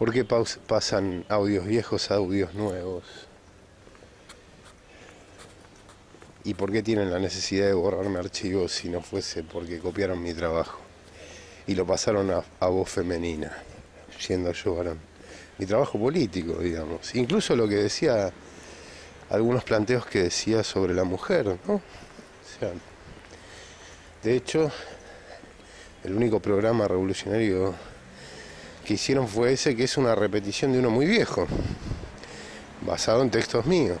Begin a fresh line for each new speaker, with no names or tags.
¿Por qué pasan audios viejos a audios nuevos? ¿Y por qué tienen la necesidad de borrarme archivos si no fuese porque copiaron mi trabajo? Y lo pasaron a, voz femenina, siendo yo varón. Mi trabajo político, digamos. Incluso lo que decía, algunos planteos que decía sobre la mujer, ¿no? O sea, de hecho, el único programa revolucionario que hicieron fue ese, que es una repetición de uno muy viejo, basado en textos míos.